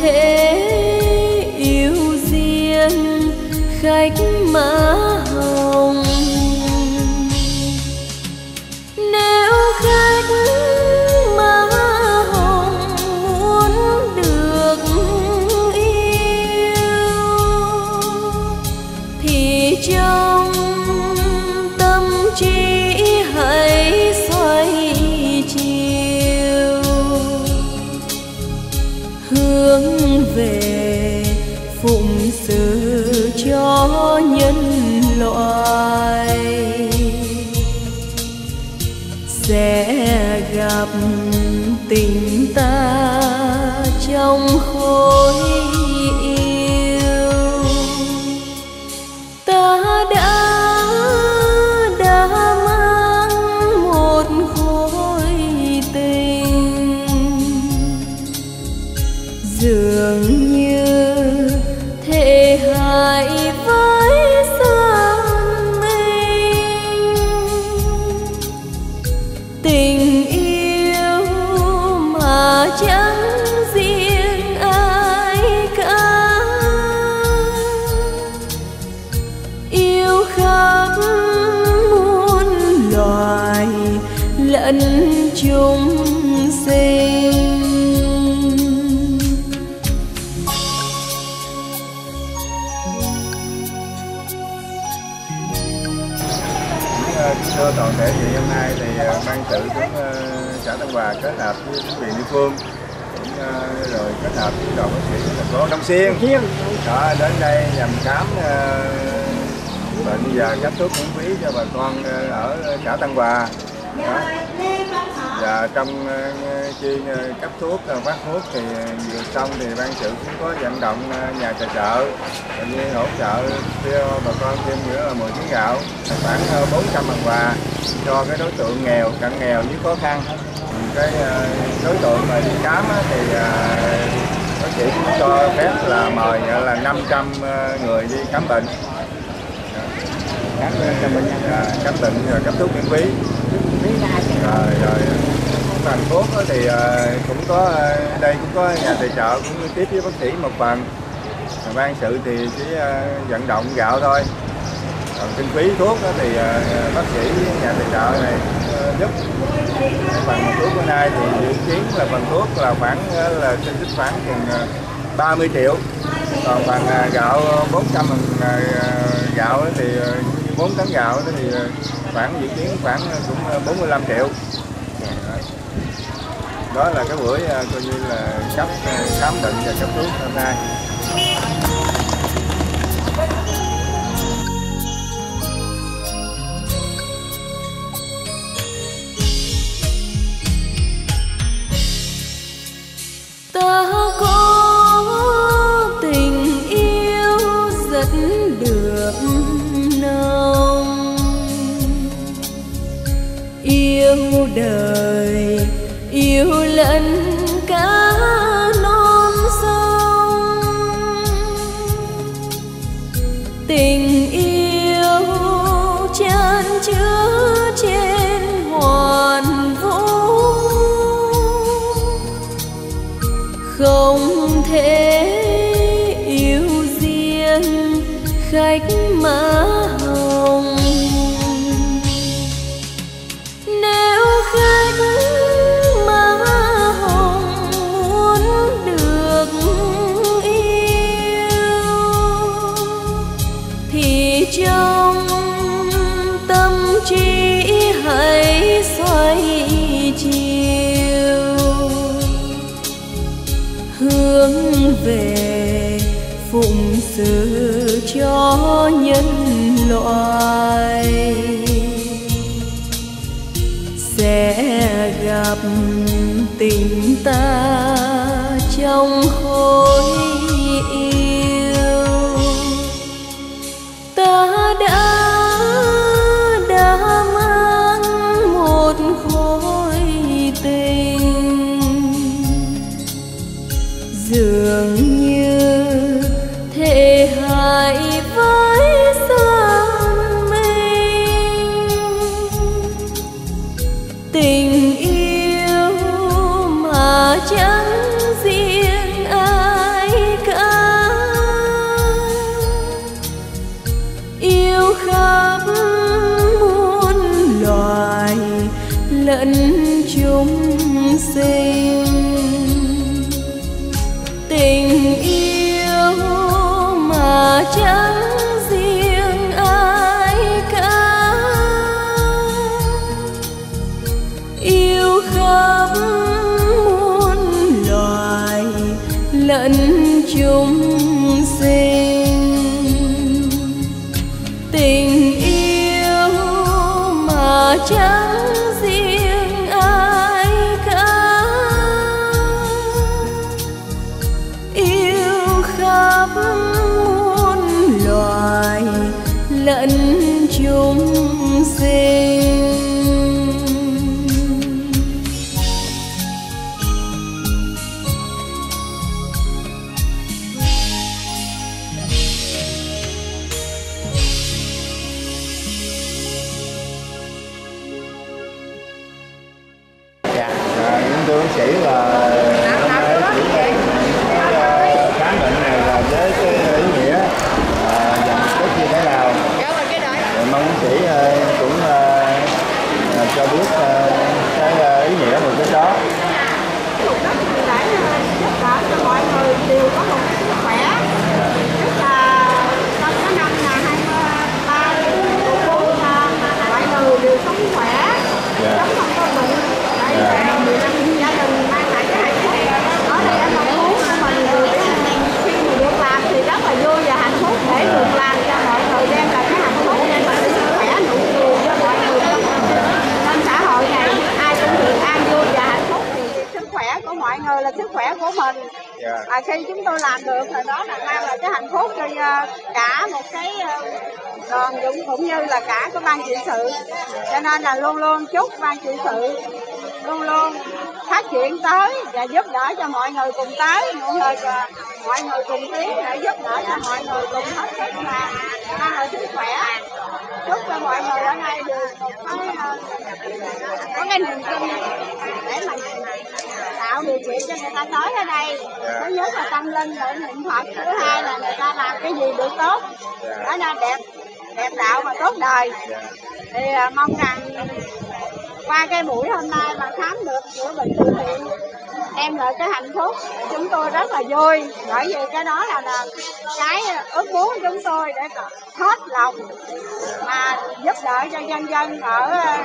thế yêu riêng khách mãi. xã Tân Hòa kết hợp với chính quyền địa phương cũng ờ, rồi kết hợp với đoàn bác sĩ thành phố Long Xuyên. Đó đến đây nhằm khám ờ, bệnh. Và cấp thuốc miễn phí cho bà con ờ, ở xã Tân Hòa và trong chuyên cấp thuốc phát thuốc thì vừa xong thì ban sự cũng có vận động nhà tài trợ như hỗ trợ cho bà con thêm nữa là 10 kg gạo khoảng 400 bằng quà cho cái đối tượng nghèo cận nghèo với khó khăn cái ờ, đối tượng mà đi khám thì ờ, bác sĩ cũng cho phép là mời là 500 ờ, người đi khám bệnh. Khám bệnh khám bệnh rồi cấp thuốc miễn phí. Rồi rồi thành phố thì cũng có đây cũng có nhà tài trợ cũng tiếp với bác sĩ một phần. Ban sự thì chỉ vận động gạo thôi. Còn kinh phí thuốc thì bác sĩ nhà tài trợ này nhất. Bằng thuốc bữa nay thì dự kiến là phần thuốc là khoảng ờ, là xin tích khoảng chừng ờ, 30 triệu. Còn bằng ờ, gạo 400 bằng gạo thì 4 tấn gạo thì khoảng dự kiến khoảng cũng 45 triệu. Đó là cái buổi coi như là cấp khám bệnh và cấp thuốc hôm nay. yêu đời. Tình ta trong tình yêu mà chẳng chỉ sĩ là hôm nay chỉ cái ờ, khám bệnh này là với cái ý nghĩa à, dành rất như thế nào Rồi mong bác sĩ ờ, cũng ờ, ờ, cho biết ờ, cái ờ, ý nghĩa một cái đó để giúp đỡ cho mọi người đều có một sức khỏe rất là trong cái năm là hai ba bốn mọi người đều sống khỏe Dạ. sống không có bệnh tại vì Dạ. gia đình mang lại cái hạnh phúc ở đây em mong muốn cho mọi người khi mà được làm thì rất là vui và hạnh phúc để Dạ. được làm cho mọi người đem lại cái hạnh phúc đem lại cái sức khỏe nụ cười cho mọi người trong xã hội này ai cũng được an vui và hạnh phúc thì sức khỏe của mọi người là sức khỏe của mình và à, khi chúng tôi làm được thì đó là mang lại cái hạnh phúc cho ờ, cả một cái ờ, đoàn cũng cũng như là cả cái ban trị sự. Cho nên là luôn luôn chúc ban trị sự luôn luôn phát triển tới và giúp đỡ cho mọi người cùng tới mọi người ờ, mọi người cùng tiến để giúp đỡ cho mọi người cùng hết sức là mang lại sức khỏe. Chúc cho mọi người ở đây được một cái có cái niềm tin để mà tạo điều kiện cho người ta tới ở đây. Thứ nhất là tâm linh để niệm phật thứ hai là người ta làm cái gì được tốt. Đó là đẹp đẹp đạo và tốt đời. Thì à, mong rằng qua cái buổi hôm nay mà khám được chữa bệnh từ thiện đem lại cái hạnh phúc. Chúng tôi rất là vui. Bởi vì cái đó là, là cái ước muốn của chúng tôi để hết lòng mà giúp đỡ cho nhân dân ở ờ,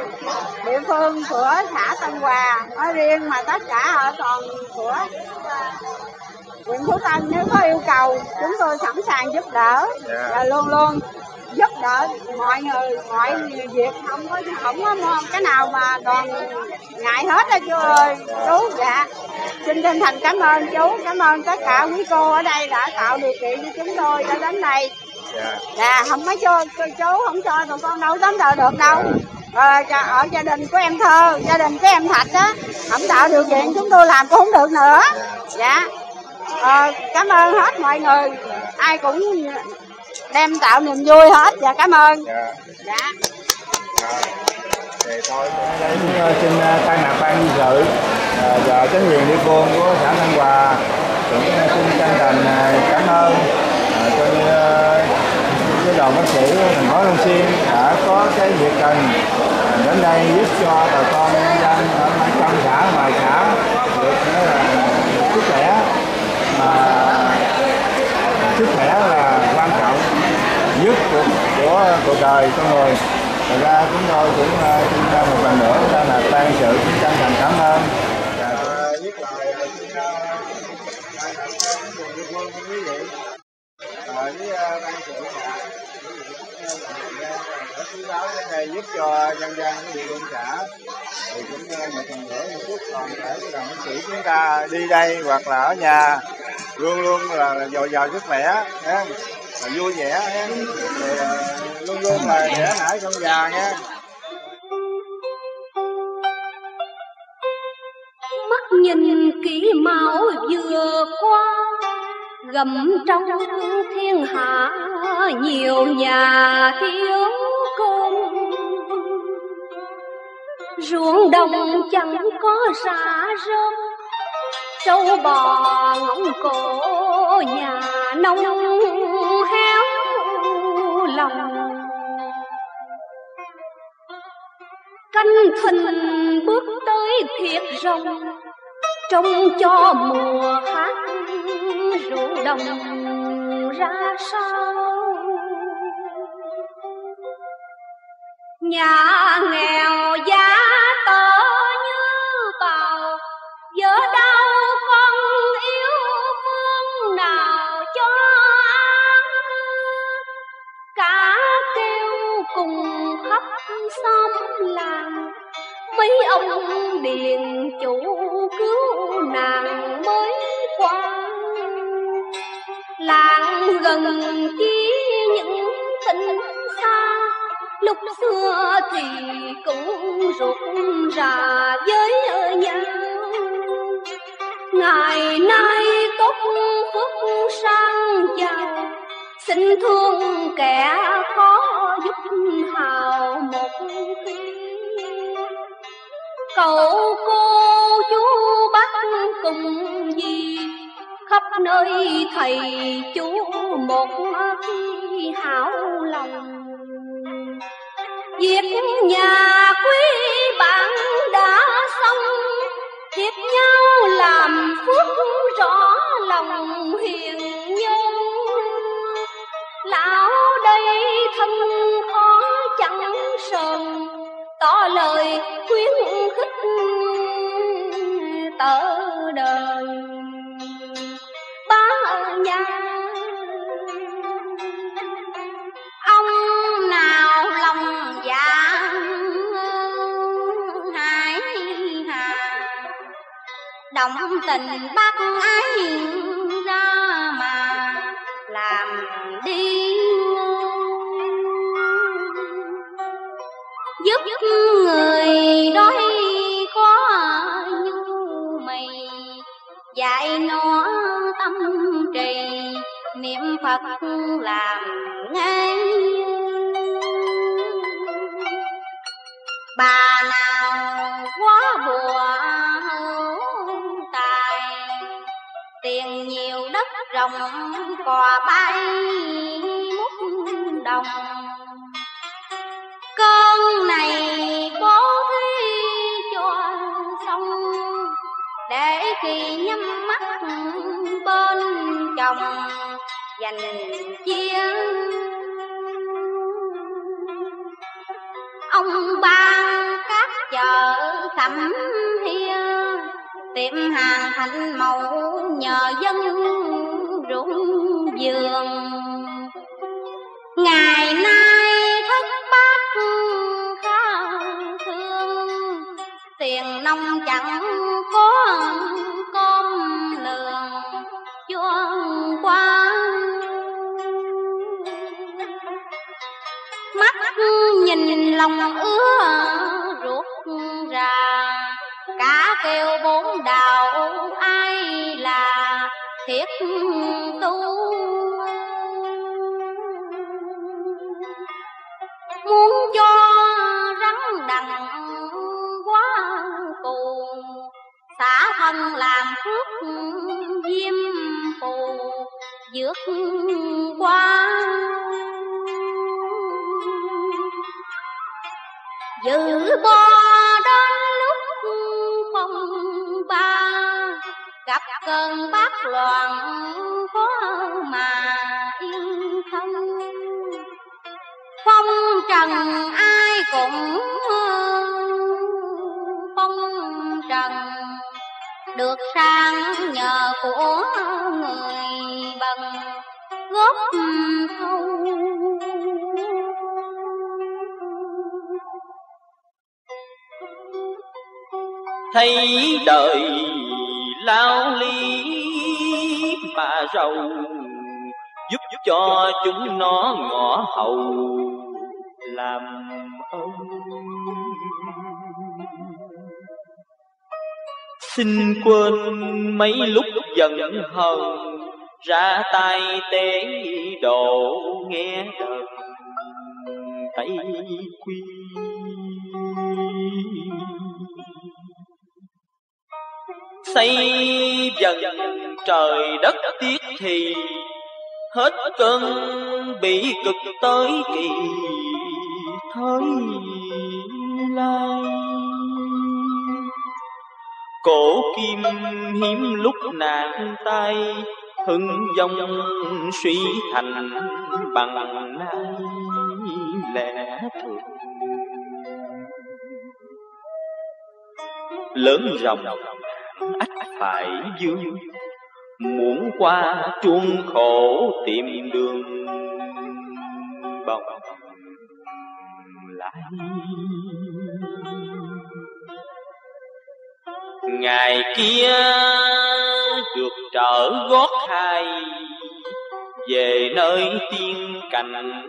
địa phương của xã Tân Hòa. Nói riêng mà tất cả ở toàn của huyện Phú Tân nếu có yêu cầu chúng tôi sẵn sàng giúp đỡ. Dạ. và luôn luôn đỡ mọi người mọi việc không có không có mo- cái nào mà đoàn ngại hết đó chú ơi. Chú dạ. Xin chân thành cảm ơn chú. Cảm ơn tất cả quý cô ở đây đã tạo điều kiện cho chúng tôi cho đến đây. Dạ. dạ không có cho chú không cho tụi con đâu dám đợi được đâu. Ờ, cho- ở gia đình của em thơ gia đình của em thạch á không tạo điều kiện chúng tôi làm cũng không được nữa. Dạ. Ờ, cảm ơn hết mọi người. Ai cũng đem tạo niềm vui hết. Và cảm ơn. Dạ. dạ. Thì tôi ờ, xin ờ, thay mặt ban nhân sự ờ, và chính quyền địa phương của xã Thanh Hòa. Cũng ờ, xin chân thành ờ, cảm ơn. Ờ, cho ờ, cái đoàn bác sĩ thành phố Long Xuyên đã có cái việc cần ờ, đến đây giúp cho bà con nhân dân ở trong xã ngoài xã được ờ, là sức khỏe. Mà sức khỏe là nhất của, của cuộc đời con người Thật ra chúng tôi cũng ờ, xin ờ, một lần nữa đó là ban sự cũng chân thành cảm ơn. Và, ờ, nhất lời là xin, ờ, quý vị với ban sự chú báo đến đây giúp cho nhân dân cái địa phương xã thì cũng một lần nữa một chút toàn thể các đồng sĩ chúng ta đi đây hoặc là ở nhà, luôn luôn là dồi dào sức khỏe nha và vui vẻ nha ờ, luôn luôn là trẻ nãy không già nha mắt nhìn kỹ máu vừa qua, gầm trong thiên hạ nhiều nhà thiếu ruộng đồng chẳng có xa rơm. Trâu bò ngỗng cổ, nhà nông héo lòng. Canh thình bước tới thiệt rồng, trông cho mùa hát ruộng đồng ra sao. Nhà nghèo giá cùng khắp xóm làng. Mấy ông điền chủ cứu nàng mới qua làng gần chi những tỉnh xa, lúc xưa thì cũng ruột rà với nhau. Ngày nay tốt phước sang giàu, xin thương kẻ khó cậu cô chú bác cùng gì? Khắp nơi thầy chú một khi hảo lòng. Việc nhà quý bạn đã tình bác ái ra mà làm đi giúp người đói có như mày dạy nó tâm trì, niệm phật làm ngay bà nào rồng cò bay mút đồng. Con này bố thí cho xong để kỳ nhắm mắt bên chồng dành chia ông ban các chợ thẩm hiên, tiệm hàng thành màu nhờ dân ruộng ngày nay thất bát khá thương, tiền nông chẳng có cơm lường, chuông qua mắt nhìn lòng ước cơn bát loạn khó mà yên thân. Phong trần ai cũng phong trần, được sang nhờ của người bằng góp thâu. Thấy đời lao lý mà rầu, giúp cho chúng nó ngõ hầu làm ơn xin quên mấy lúc giận hờn, ra tay tế độ nghe đời tay quy xây dần trời đất tiết thì hết cơn bị cực tới kỳ thời lai. Cổ kim hiếm lúc nạn tay hưng dòng suy thành bằng nay lẽ thường lớn dòng ách phải dương muốn qua chuông khổ tìm đường. Bồng lại ngày kia được trở gót hai, về nơi tiên cảnh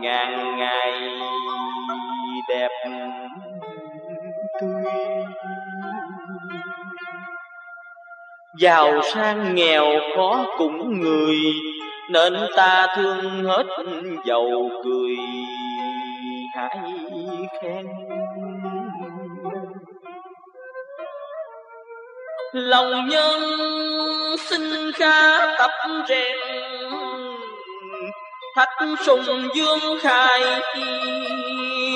ngàn ngày đẹp. Giàu sang nghèo khó cũng người, nên ta thương hết giàu cười. Hãy khen. Lòng nhân xin khá tập rèn thách sùng dương khai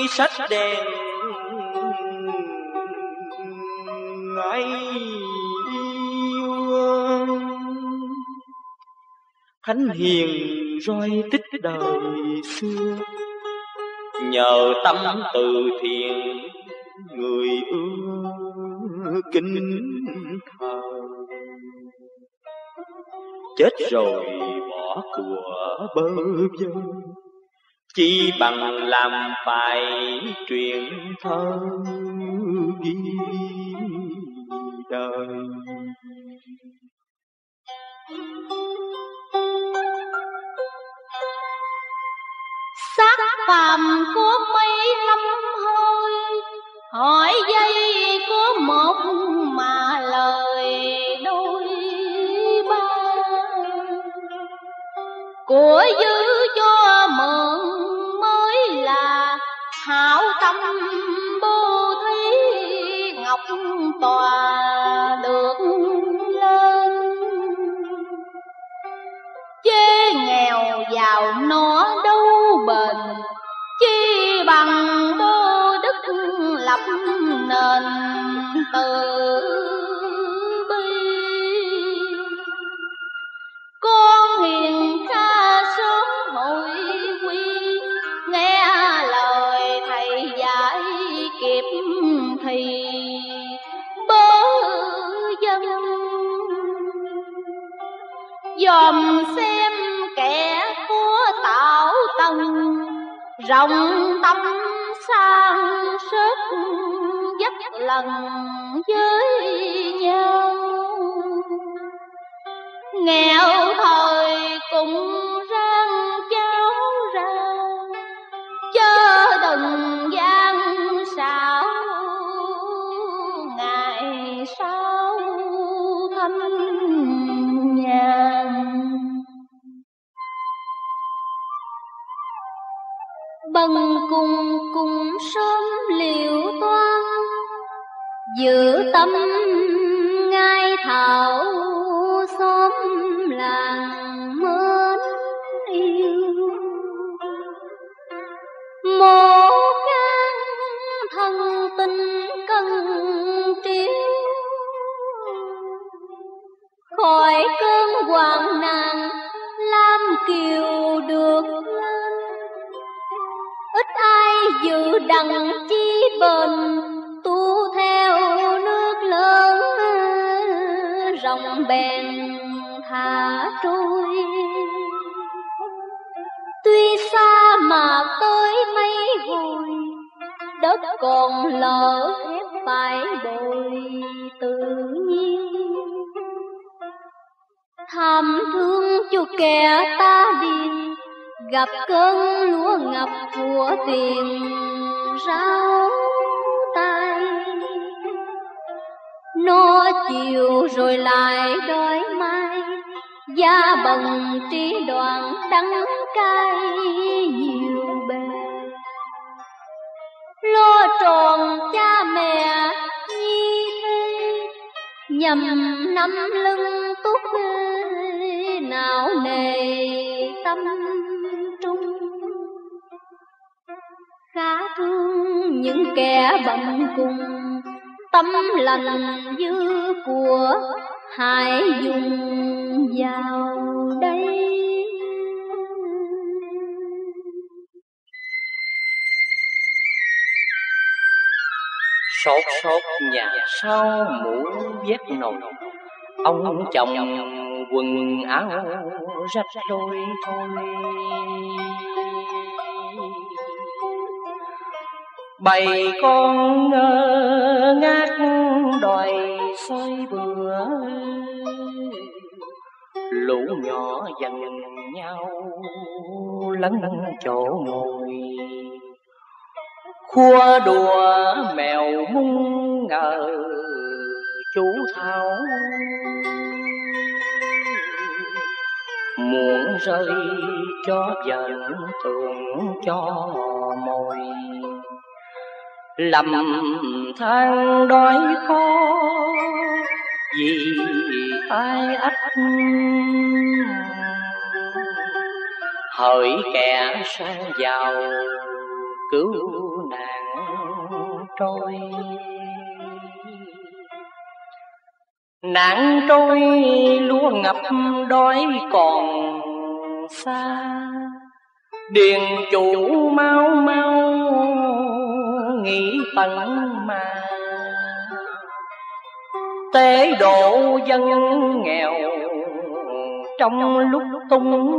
sách đèn. Thánh hiền roi tích đời xưa. Nhờ tâm từ thiện Người ưa kính thờ. Chết rồi bỏ của bơ vơ. Chỉ bằng làm phải truyền thơ ghi đời phàm có mấy lắm hơi, hỏi dây có một mà lời đôi ba. Của giữ cho mượn mới là hảo tâm bố thí ngọc tòa được lên. Chê nghèo giàu nó đâu bền bằng bố đức lập nền từ rộng tâm sang sức dắt lần với nhau. Nghèo thời cũng bần cùng cùng sớm liệu toan giữ tâm ngai thảo xóm làng. Đặng chi bền, tu theo nước lớn bèn thả trôi. Tuy xa mà tới mấy hồi, đất còn lỡ thép phải bồi tự nhiên. Thầm thương cho kẻ ta đi, gặp cơn lúa ngập của tiền ráo tay. Nó chiều rồi lại đói mai, da bằng trí đoạn đắng cay nhiều bề. Lo tròn cha mẹ nhi thế, nhầm nắm lưng túc não nề tâm. Khá thương những kẻ bận cùng tâm lành dư của hãy dùng vào đây. Sốt sốt nhà sau mũ vét nồi ông chồng quần áo rách đôi thôi. Bầy con ngơ ngác đòi xoay bừa. Lũ nhỏ dần nhau, lấn chỗ ngồi. Khua đùa mèo mung ngờ, chú thảo muốn rơi cho dần tưởng cho lầm than đói khó vì ai ách hỡi kẻ sang giàu, cứu nạn trôi. Nạn trôi lúa ngập đói còn xa, điền chủ mau mau nghĩ tận mà. Tế độ dân nghèo trong lúc tung.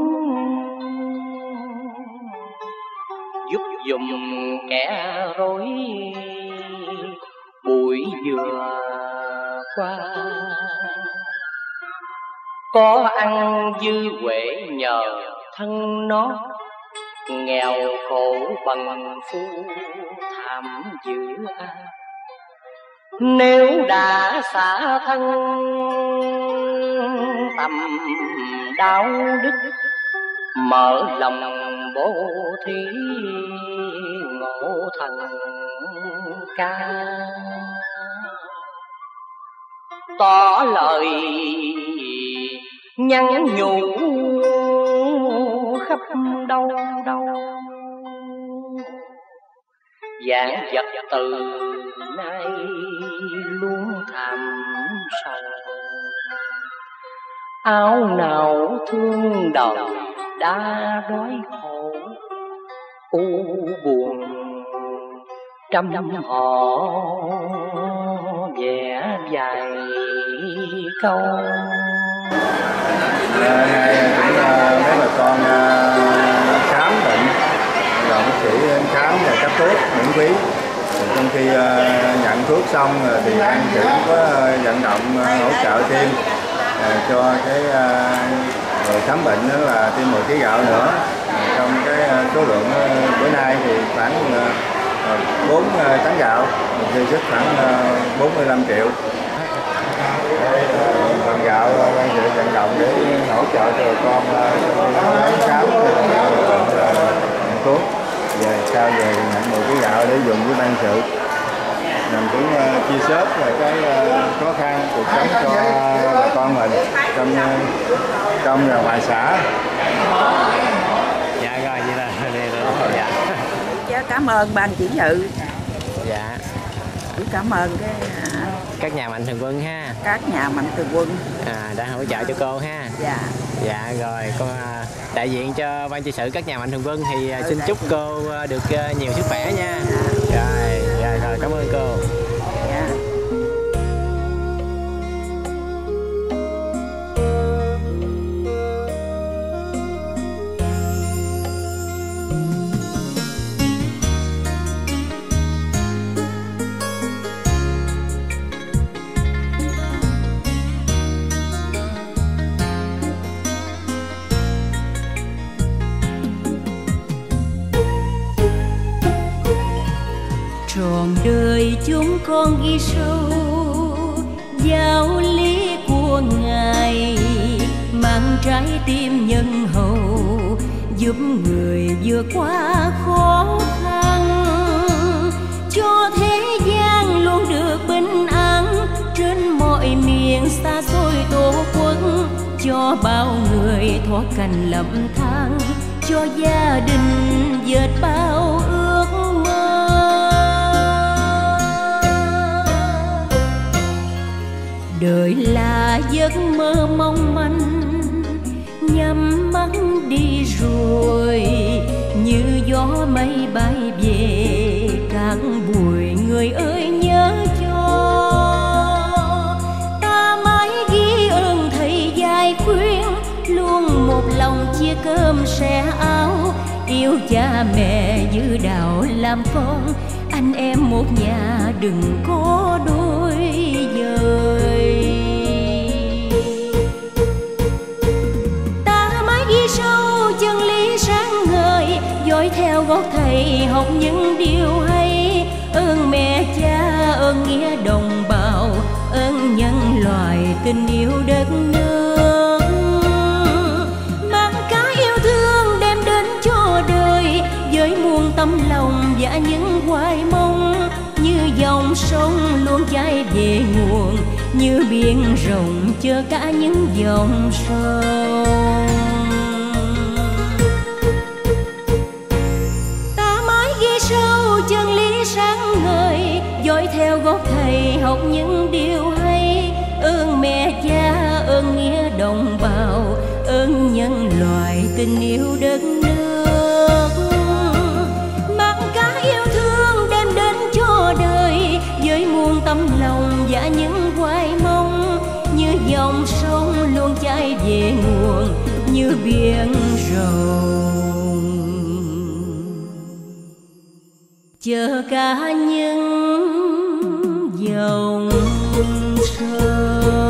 Giúp dùm kẻ rối buổi vừa qua. Có ăn dư huệ nhờ thân nó nghèo khổ bằng phu thảm dữ nếu đã xả thân, tầm đau đức mở lòng bố thí ngộ thần ca. Tỏ lời nhắn nhủ khắp đâu đâu giảng vật từ nay luôn thầm sầu. Áo nào thương đời đã đói khổ, u buồn trăm họ vẽ dài câu. Ờ, nay cũng ờ, mấy bà con ờ, khám bệnh. Là bác sĩ khám và cấp thuốc, miễn phí. Trong khi nhận thuốc xong thì anh cũng có vận động hỗ trợ thêm cho cái người khám bệnh đó là thêm 10 kg gạo nữa. Trong cái số lượng bữa nay thì khoảng 4 tấn gạo. Thì sức khoảng 45 triệu phần gạo quan sự vận động để hỗ trợ cho bà con đến khám bệnh là thuốc. Về sau về nhận 10 kg gạo để dùng với ban sự. Mình cũng uh, chia sớt về cái uh, khó khăn cuộc sống cho bà con mình trong uh, trong và ngoài xã. Dạ rồi vậy là đây rồi dạ. Cháu cảm ơn ban chỉ sự dạ. Cũng cảm ơn cái à, các nhà mạnh thường quân ha. Các nhà mạnh thường quân. À, đã hỗ trợ cho cô ha. Dạ. Dạ rồi con à, đại diện cho ban trị sự các nhà mạnh thường quân thì à, Ừ, xin chúc cô à, được nhiều sức khỏe nha. Rồi rồi rồi cảm ơn cô con ghi sâu giáo lý của ngài, mang trái tim nhân hậu, giúp người vượt qua khó khăn. Cho thế gian luôn được bình an, trên mọi miền xa xôi tổ quốc, cho bao người thoát cảnh lầm than, cho gia đình dệt bao đời là giấc mơ mong manh. Nhắm mắt đi rồi, như gió mây bay về càng buổi người ơi nhớ cho. Ta mãi ghi ơn thầy dài khuyên, luôn một lòng chia cơm sẻ áo. Yêu cha mẹ như đạo làm con, anh em một nhà đừng có đôi học những điều hay. Ơn mẹ cha, ơn nghĩa đồng bào, ơn nhân loại tình yêu đất nước. Mang cái yêu thương đem đến cho đời, với muôn tâm lòng và những hoài mong. Như dòng sông luôn chảy về nguồn, như biển rộng chờ cả những dòng sông. Theo thầy học những điều hay. Ơn mẹ cha, ơn nghĩa đồng bào, ơn nhân loại tình yêu đất nước. Mang cá yêu thương đem đến cho đời, với muôn tâm lòng và những hoài mong. Như dòng sông luôn chảy về nguồn, như biển rộng. Chờ cả những dòng sông